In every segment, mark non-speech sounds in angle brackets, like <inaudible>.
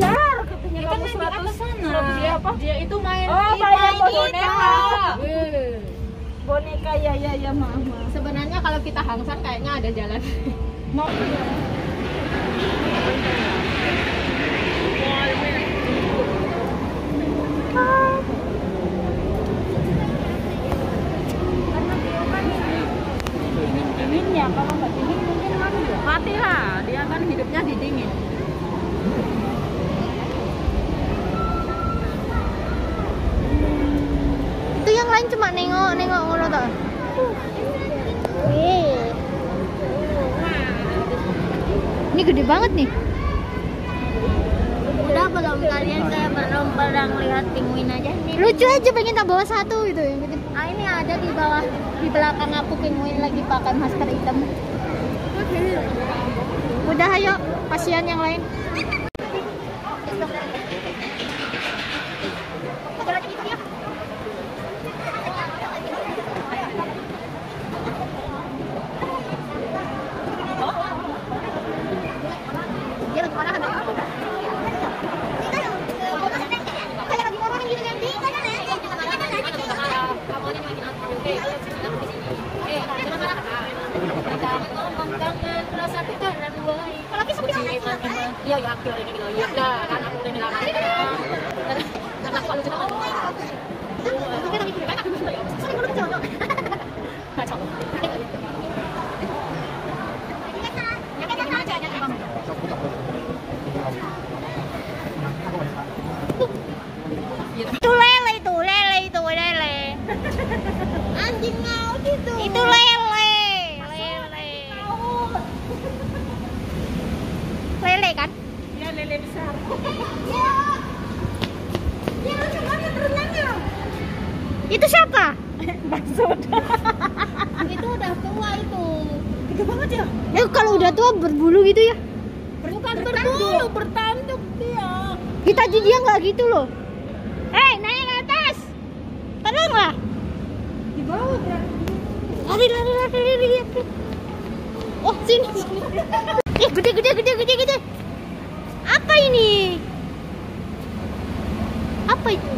bayar katanya Ya kan kamu ke 100 sana. dia apa? Dia itu main Oh, bayar main boneka. Boneka ya ya ya maaf maaf. Sebenarnya kalau kita hangsar kayaknya ada jalan. mau dinginnya kalau nggak dingin mungkin mati ya Mati lah, dia kan hidupnya di dingin. Yang lain cuma nengok nengok ngono toh. Wih. Ini gede banget nih. Udah belum kalian saya belum pernah lihat penguin aja nih. Lucu aja pengen tak bawa satu gitu yang gede. Ah ini ada di bawah di belakang aku penguin lagi pakai masker hitam. Udah ayo, kasihan yang lain. Iya, ya, aku ini gitu. Iya, dah, kan aku udah bilang. Karena aku lucu banget. Itu lele itu, lele itu, lele. Anjing ngaut itu. Itu lele. Lele. Lele kan? ya lele besar Ya lucu banget renangnya. Itu siapa? maksud Itu udah tua itu. gede banget ya Eh kalau udah tua berbulu gitu ya? Bukan berbulu, bertanduk dia. Kita aja dia nggak gitu loh. Hei, naik ke atas. Tolonglah. di bawah berarti Lari, lari, lari, lari, lari. Oh, sini, sini. Eh, gede, gede, gede, gede, gede. Apa ini? Apa itu?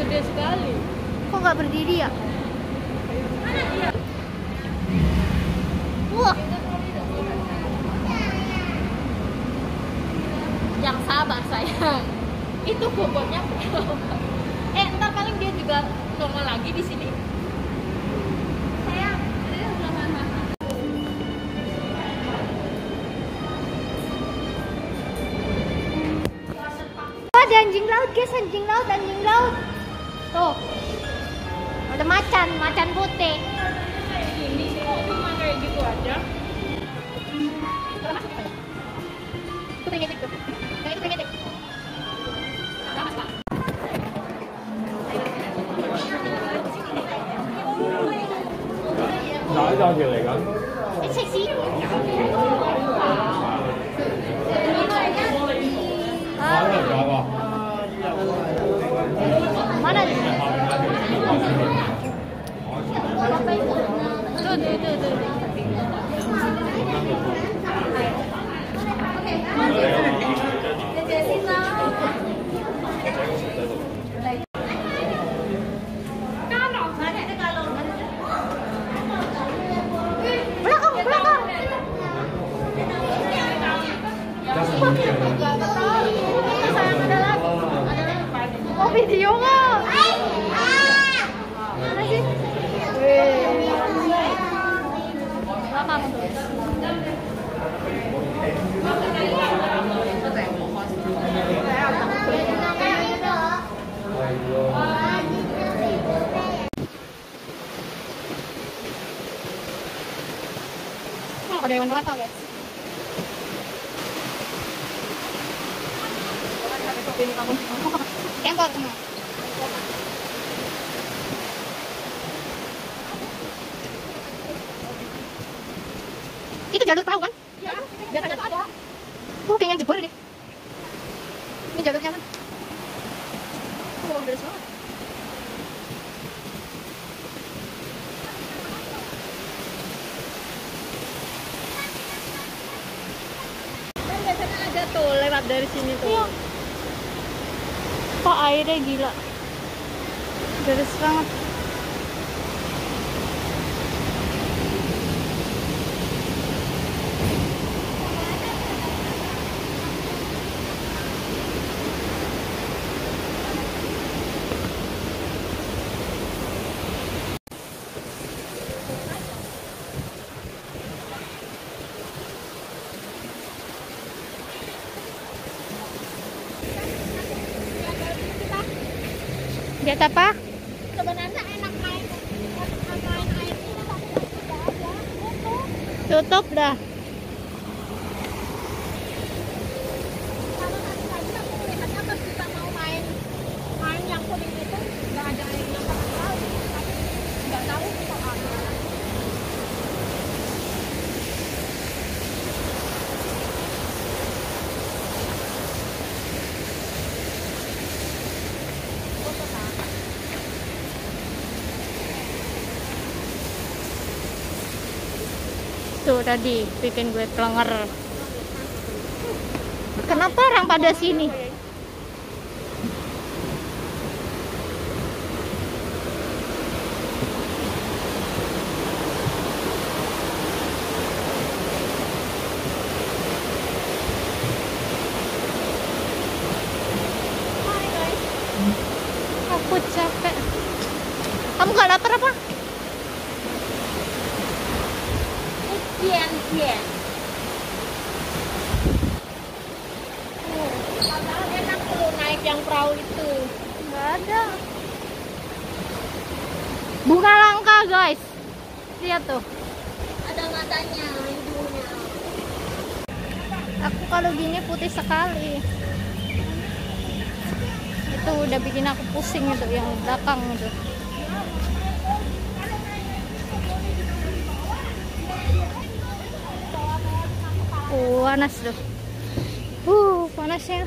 Gede sekali. Kok nggak berdiri ya? Wah, Yang sabar sayang. Itu bobotnya <laughs> Eh, ntar paling dia juga normal lagi di sini. laut anjing laut. Tuh. Ada macan macan putih. Ini kok cuma kayak gitu aja. Hãy subscribe cho kênh Ghiền Mì Gõ Để không bỏ lỡ những video hấp dẫn Oh, ada hewan melata, guys. Kengkok semua. Itu jalur perahu kan? Iya. Biasanya tuh ada. Oh, kayaknya jebol deh. Ini jalurnya kan? Oh, beres banget. Ada tuh lewat dari sini tuh. Iya. Kok airnya gila. Deras banget. Lihat apa? Sebenarnya enak main main air. Tutup dah. Kalau nanti lagi aku melihatnya pas kita mau main main yang kuning itu nggak ada airnya sama sekali. Tapi nggak tahu kok ada. Tuh tadi bikin gue kelenger. Kenapa orang pada sini? Aku kalau gini putih sekali. Itu udah bikin aku pusing itu yang belakang itu. Uh, panas tuh. Uh, panasnya.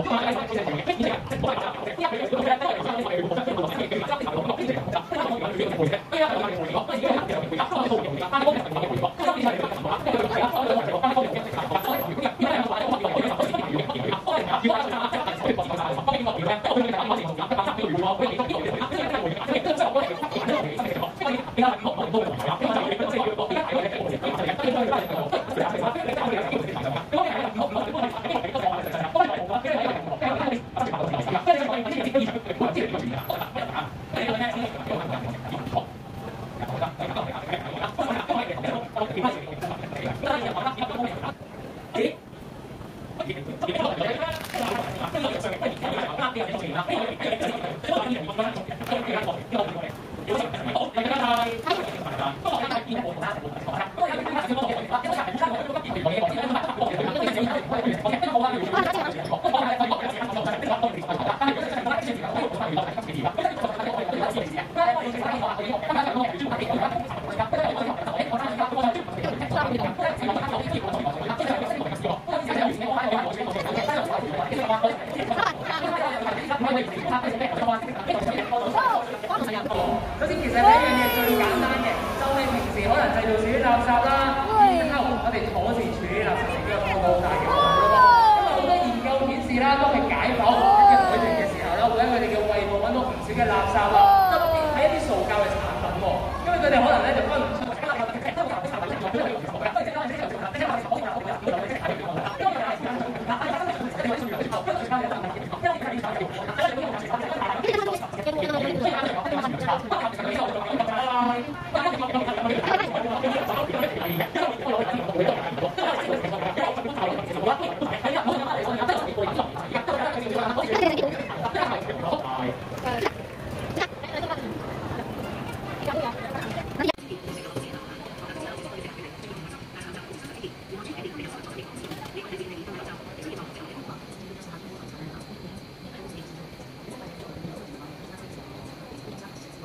<laughs> <laughs> 我哋。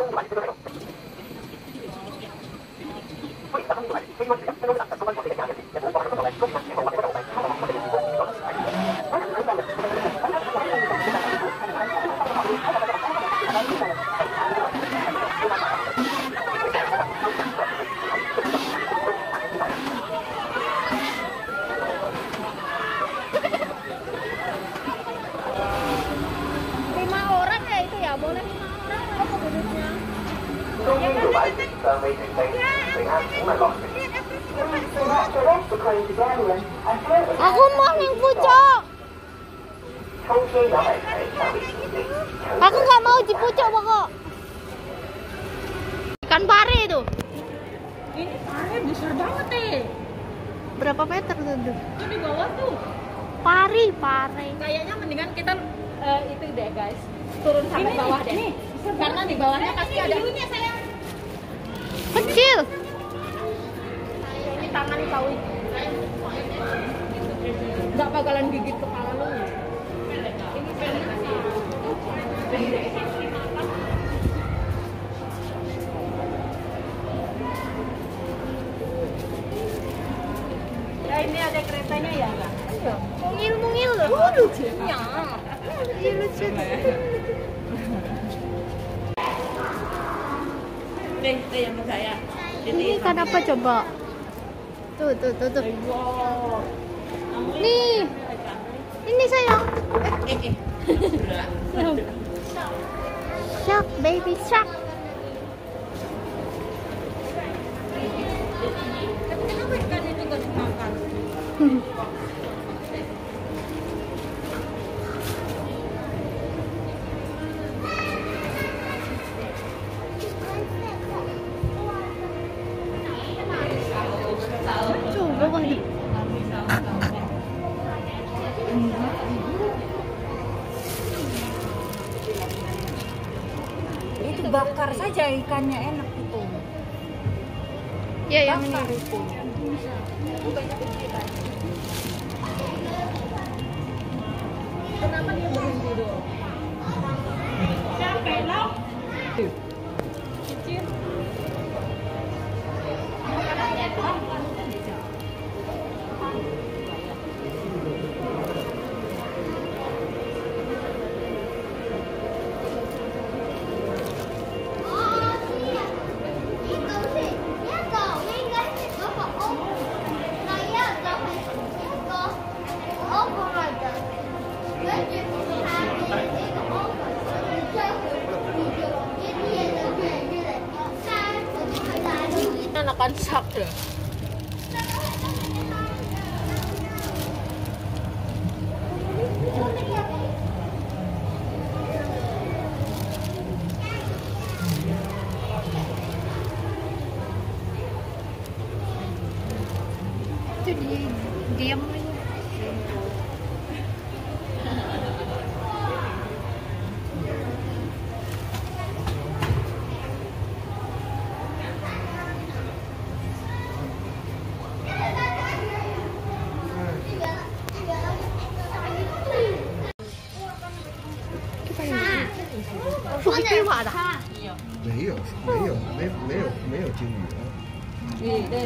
운동을 많이 들어요. Berapa meter tuh? Itu di bawah tuh. Pari, pari. Kayaknya mendingan kita eh, itu deh guys. Turun sampai Ini, bawah deh. nih, Karena di bawahnya pasti ada Kecil. ini tangan kau ini. Nggak bakalan gigit kepala lu. Ya ya enggak? Mungil-mungil loh. Oh, lucunya. Iya lucu. Nih, nih yang saya. Ini ikan apa coba? Tuh, tuh, tuh, tuh. Nih. Ini sayang. Shark, baby shark. Kenapa ikan itu nggak dimakan? Coba kali. Itu bakar saja ikannya enak itu. Ya, yang ini. Anakan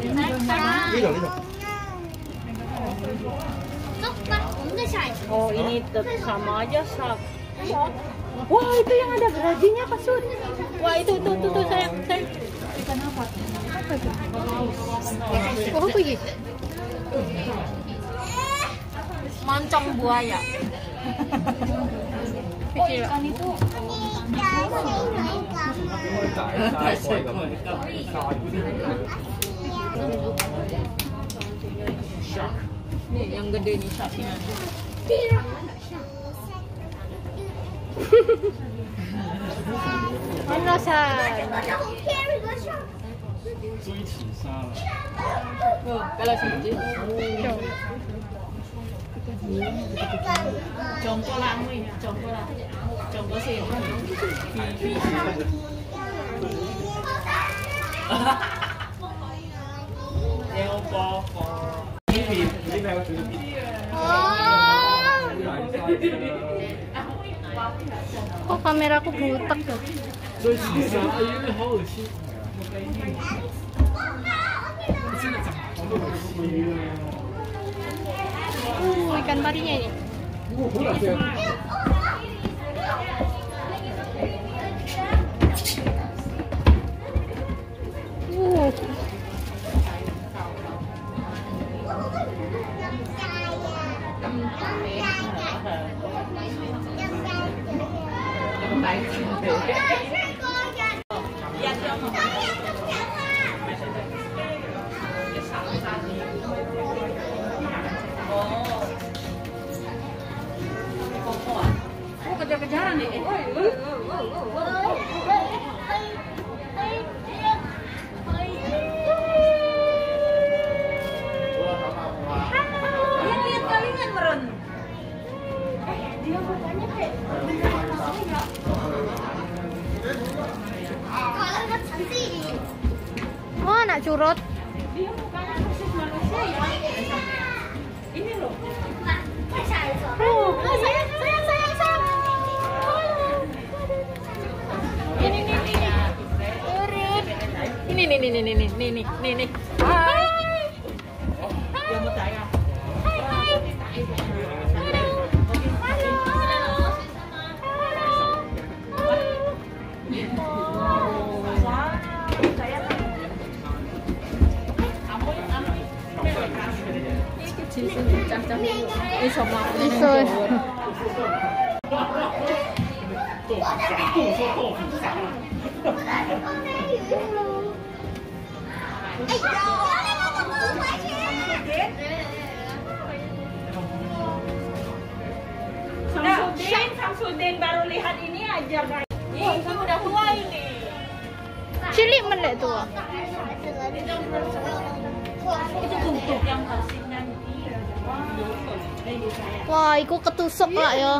Lidah. Oh ini sama aja sak. Wah itu yang ada gajinya, apa sur? Wah itu itu itu, itu sayang sayang. Ikan apa? Apa itu? Oh apa ini? Moncong buaya. oh ikan itu. Ikan, ikan, ikan. 咁。Nih yang gede nih sharknya. Mana say? Oh, kalau sedikit. Jongkok lah, Mui. Jongkok lah. Jongkok Kok kameraku butek? Uh, ikan parinya ini. 你你你你你你 Wah, itu ketusuk lah ya.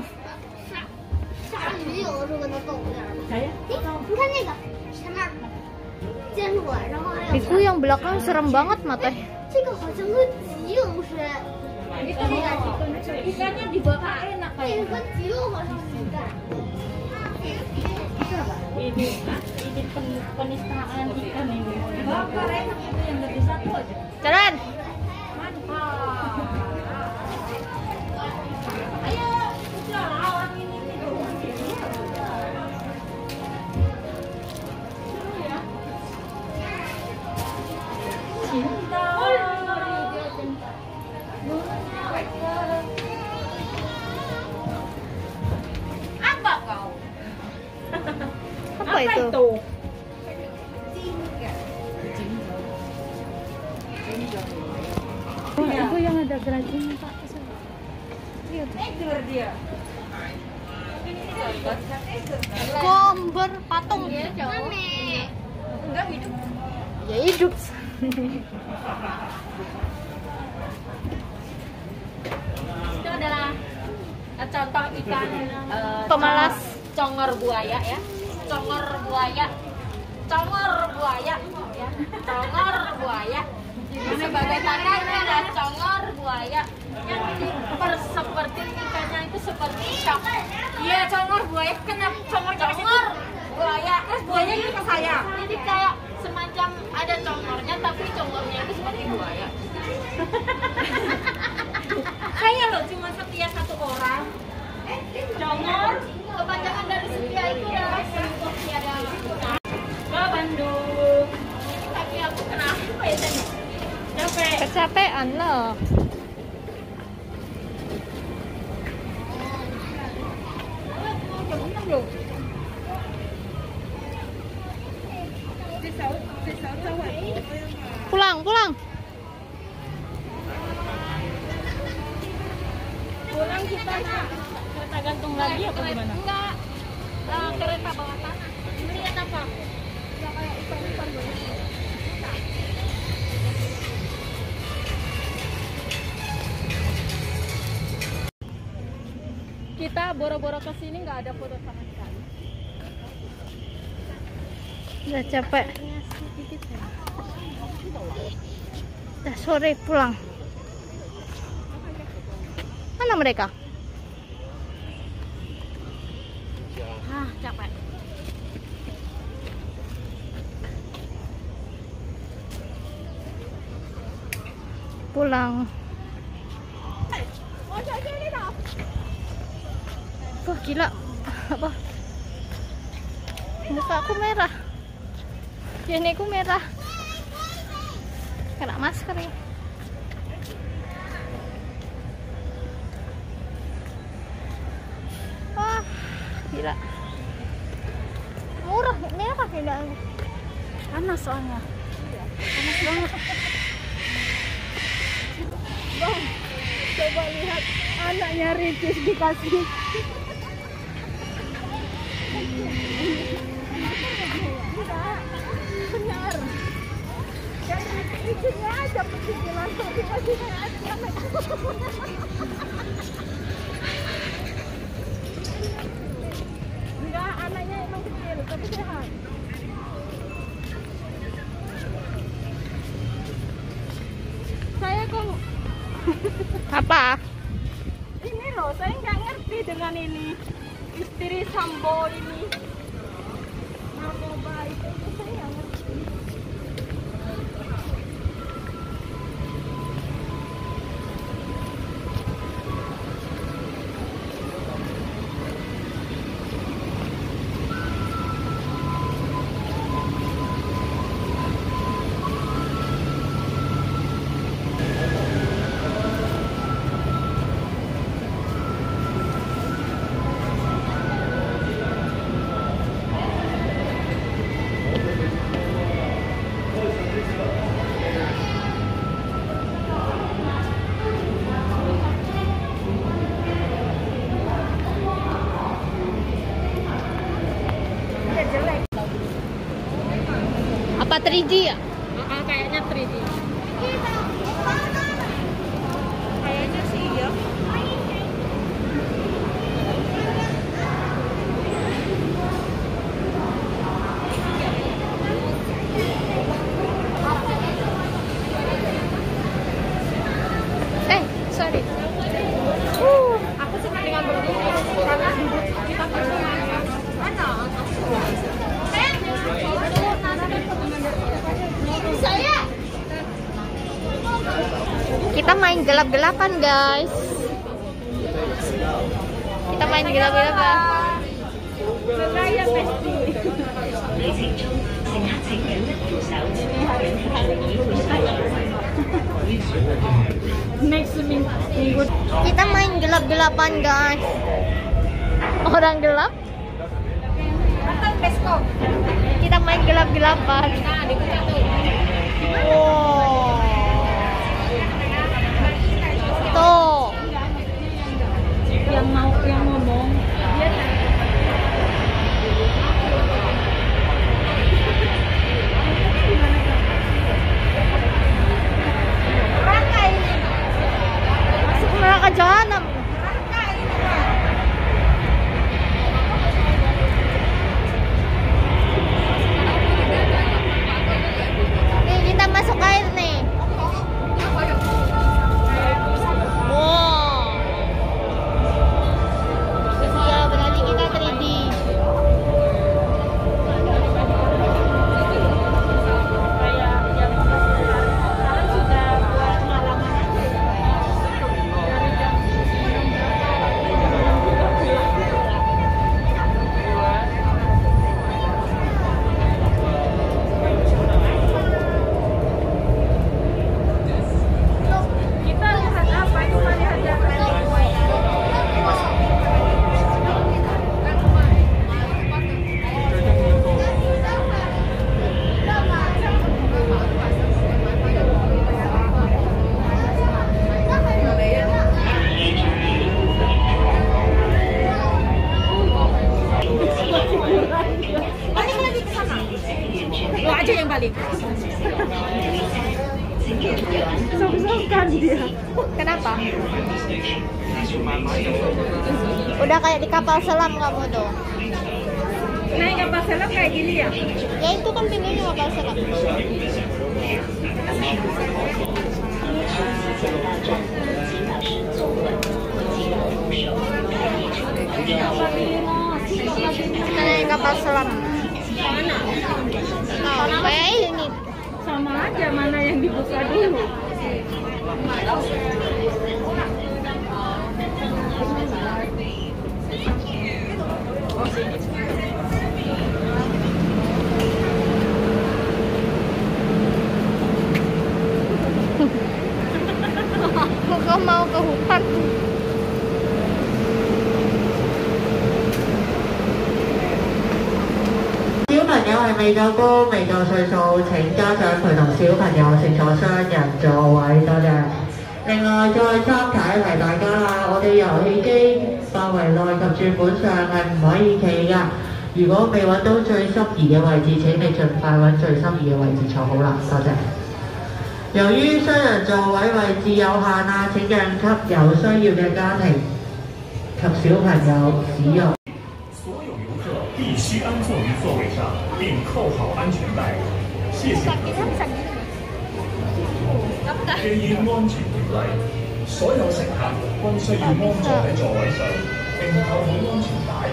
Iku yang belakang serem banget mata. Eh. Ini penistaan ikan ini. Bakar enak itu yang lebih satu aja. Jalan. Ayo, udah lawan ini. Cinta. Apa kau? Apa itu? Oh, ada gerajinnya, Pak. Tidur dia. Gomber patung. Enggak hidup. Ya hidup. Itu adalah eh, contoh ikan eh, Pemalas. congor- congor buaya ya. Congor buaya. Congor buaya ya. Congor buaya. Sebagai tanda ini adalah congor buaya yang diper seperti ikannya itu seperti shock. Iya, congor buaya. Kenapa congor congor buaya? Terus buaya itu ke saya. Jadi kayak semacam ada congornya tapi sini nggak ada foto sama sekali. Udah capek. Udah sore pulang. Mana mereka? ah capek Pulang. Wah gila. Apa? Muka aku merah. Ini aku merah. Kena masker ya. Wah, gila. Murah, merah tidak. Panas soalnya. Panas banget. Bang, coba lihat anaknya Ricis dikasih. kucingnya aja kucingnya langsung kucingnya aja enggak anaknya emang kecil tapi sehat. Saya kok apa? Ini loh saya nggak ngerti dengan ini. Istri samboi 3D ya? Ah, kayaknya 3D kayaknya sih ya Eh, sorry. aku suka dengan berduduk karena duduk kita bersama mana saya Kita main gelap-gelapan, guys. Kita main gelap-gelapan. next minggu Kita main gelap-gelapan, guys. Orang gelap? Kita main gelap-gelapan. Wow. Yang mau yang ngomong aja mana yang dibuka dulu 未夠高、未夠歲數，請家長陪同小朋友乘坐雙人座位，多謝。另外再參提一提大家啦，我哋遊戲機範圍內及轉盤上係唔可以企㗎。如果未揾到最心儀嘅位置，請你盡快揾最心儀嘅位置坐好啦，多謝。由於雙人座位位置有限啊，請讓給有需要嘅家庭及小朋友使用。 必须安坐于座位上，并扣好安全带。谢谢合作。基於安全条例，所有乘客均需要安坐喺座位上，并扣好安全带。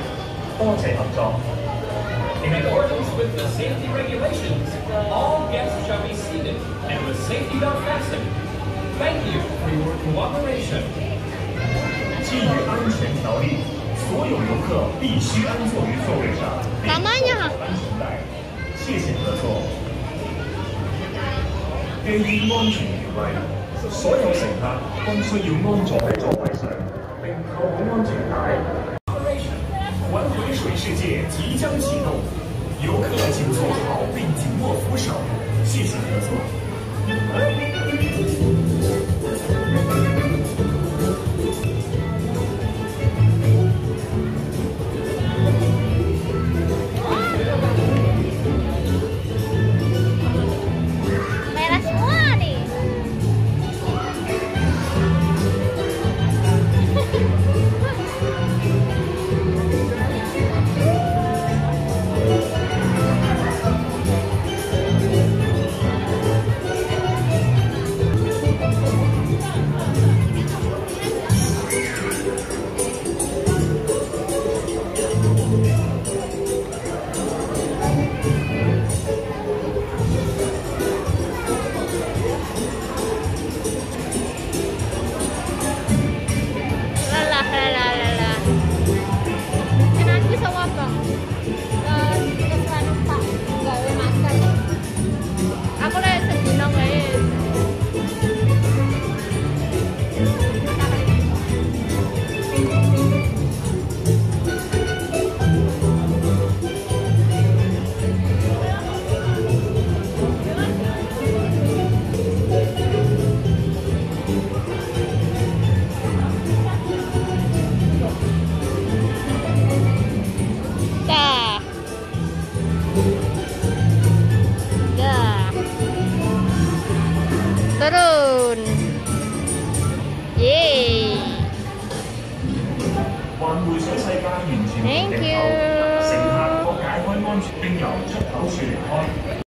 多谢合作。In accordance with the safety regulations, all guests shall be seated and with safety belt fastened. Thank you for your cooperation. 基于安全条例，所有游客必须安坐于座位上，并扣 Namanya. 好安全帶。謝謝合作。基於安全條例，所有乘客均需要安坐喺座位上，並扣好安全帶。Enak